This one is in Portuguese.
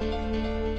Música